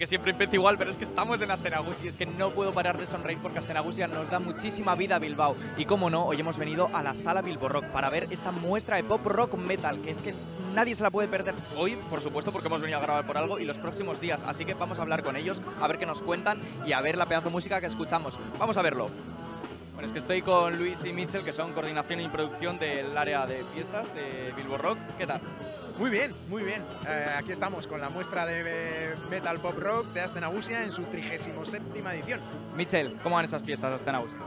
que siempre empieza igual, pero es que estamos en Astenagus y es que no puedo parar de sonreír porque Astenagusia nos da muchísima vida a Bilbao. Y como no, hoy hemos venido a la sala Bilbo Rock para ver esta muestra de pop rock metal, que es que nadie se la puede perder. Hoy, por supuesto, porque hemos venido a grabar por algo y los próximos días. Así que vamos a hablar con ellos, a ver qué nos cuentan y a ver la pedazo de música que escuchamos. Vamos a verlo. Bueno, es que estoy con Luis y Mitchell, que son coordinación y producción del área de fiestas de Bilbo Rock. ¿Qué tal? Muy bien, muy bien. Eh, aquí estamos con la muestra de Metal Pop Rock de Astenagusia en su 37 edición. Mitchell, ¿cómo van esas fiestas de Astenagusia?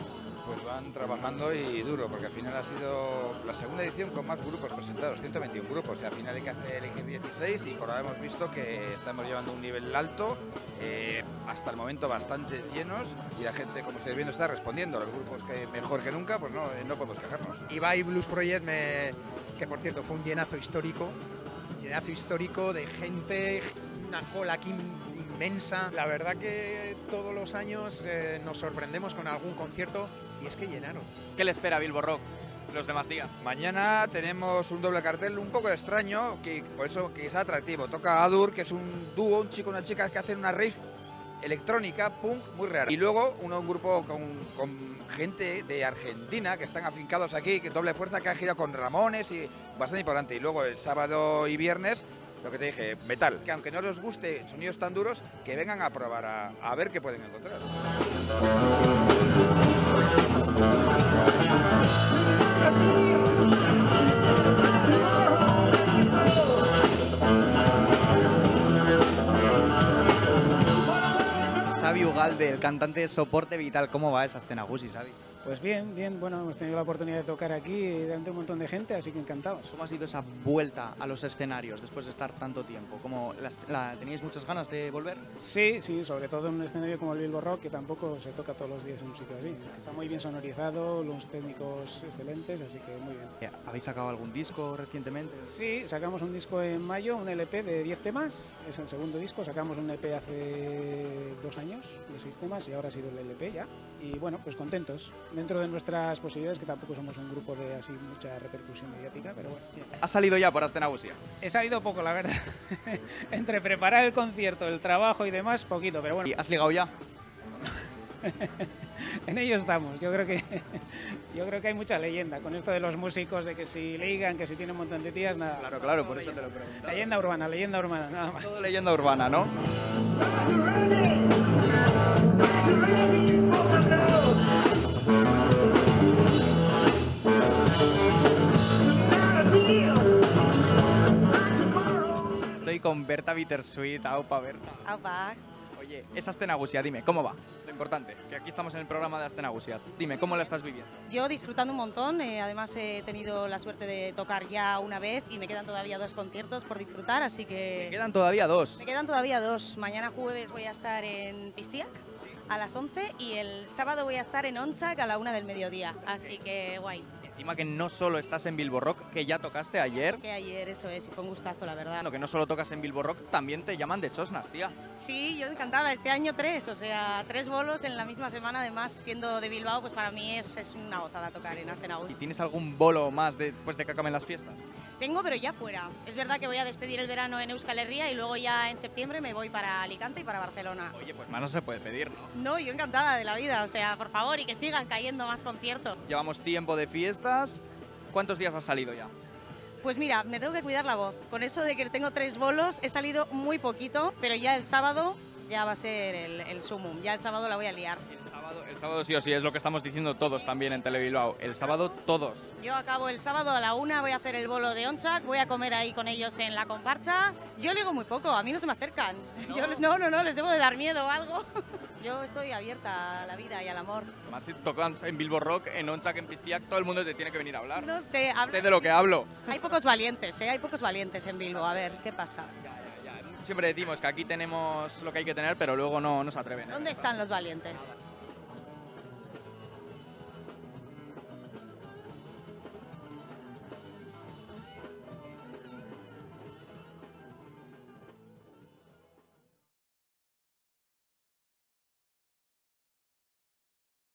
Pues van trabajando y duro, porque al final ha sido la segunda edición con más grupos presentados, 121 grupos, y al final hay que elegir 16 y por ahora hemos visto que estamos llevando un nivel alto, eh, hasta el momento bastante llenos y la gente, como estáis viendo, está respondiendo. Los grupos que mejor que nunca, pues no, no podemos quejarnos. Ibai Blues Project, que por cierto fue un llenazo histórico, llenazo histórico de gente, una cola aquí inmensa. La verdad que todos los años eh, nos sorprendemos con algún concierto y es que llenaron. ¿Qué le espera Bilbo Rock los demás días? Mañana tenemos un doble cartel un poco extraño, que por eso que es atractivo. Toca Adur, que es un dúo, un chico y una chica que hacen una rave electrónica, punk, muy rara. Y luego uno, un grupo con, con, gente de Argentina que están afincados aquí, que doble fuerza, que han girado con Ramones y bastante importante. Y luego el sábado y viernes, lo que te dije, metal. Que aunque no les guste sonidos tan duros, que vengan a probar, a, ver qué pueden encontrar. Xavi Ugalde, el cantante de Soporte Vital. ¿Cómo va esa escena, Gusi, Xavi? Pues bien, bien. Bueno, hemos tenido la oportunidad de tocar aquí delante de un montón de gente, así que encantados. ¿Cómo ha sido esa vuelta a los escenarios después de estar tanto tiempo? ¿Cómo las, la, ¿Teníais muchas ganas de volver? Sí, sí, sobre todo en un escenario como el Bilbo Rock, que tampoco se toca todos los días en un sitio así. Está muy bien sonorizado, los técnicos excelentes, así que muy bien. ¿Habéis sacado algún disco recientemente? Sí, sacamos un disco en mayo, un LP de 10 temas, es el segundo disco. Sacamos un EP hace dos años de 6 temas y ahora ha sido el LP ya. Y bueno, pues contentos. Dentro de nuestras posibilidades, que tampoco somos un grupo de así mucha repercusión mediática, pero bueno. ¿Has salido ya por Astenagusia? He salido poco, la verdad. Entre preparar el concierto, el trabajo y demás, poquito, pero bueno. ¿Y has ligado ya? en ello estamos. Yo creo que yo creo que hay mucha leyenda con esto de los músicos de que si ligan, que si tienen un montón de tías, nada. Claro, claro, por eso te lo pregunto. Leyenda urbana, leyenda urbana, nada más. Todo leyenda urbana, ¿no? Berta Bittersweet, aupa Berta. Aupa. Oye, esa Astenagusia, dime, ¿cómo va? Lo importante, que aquí estamos en el programa de Astenagusia. Dime, ¿cómo la estás viviendo? Yo disfrutando un montón, eh, además he tenido la suerte de tocar ya una vez y me quedan todavía dos conciertos por disfrutar, así que... Me quedan todavía dos. Me quedan todavía dos. Mañana jueves voy a estar en Pistiac a las 11 y el sábado voy a estar en Onchac a la una del mediodía, así que guay. Encima que no solo estás en Bilbo Rock, que ya tocaste ayer. Que ayer, eso es, y fue un gustazo, la verdad. Bueno, que no solo tocas en Bilbo Rock, también te llaman de Chosnas, tía. Sí, yo encantada. Este año tres, o sea, tres bolos en la misma semana. Además, siendo de Bilbao, pues para mí es, es una gozada tocar en Arcenaúl. ¿Y tienes algún bolo más de, después de que acaben las fiestas? Tengo, pero ya fuera. Es verdad que voy a despedir el verano en Euskal Herria y luego ya en septiembre me voy para Alicante y para Barcelona. Oye, pues más no se puede pedir, ¿no? No, yo encantada de la vida, o sea, por favor, y que sigan cayendo más conciertos. Llevamos tiempo de fiestas. ¿Cuántos días has salido ya? Pues mira, me tengo que cuidar la voz. Con eso de que tengo tres bolos, he salido muy poquito, pero ya el sábado ya va a ser el, el sumum. Ya el sábado la voy a liar. El sábado, el sábado sí o sí, es lo que estamos diciendo todos también en Telebilbao. El sábado todos. Yo acabo el sábado a la una, voy a hacer el bolo de Onchac, voy a comer ahí con ellos en la comparsa. Yo ligo muy poco, a mí no se me acercan. ¿No? Yo, no, no, no, les debo de dar miedo o algo. Yo estoy abierta a la vida y al amor. Además, si tocan en Bilbo Rock, en Onchac, en Pistiac, todo el mundo te tiene que venir a hablar. No sé, habla- Sé de lo que hablo. hay pocos valientes, ¿eh? hay pocos valientes en Bilbo. A ver, ¿qué pasa? Ya, ya, ya. Siempre decimos que aquí tenemos lo que hay que tener, pero luego no, no se atreven. ¿eh? ¿Dónde están los valientes?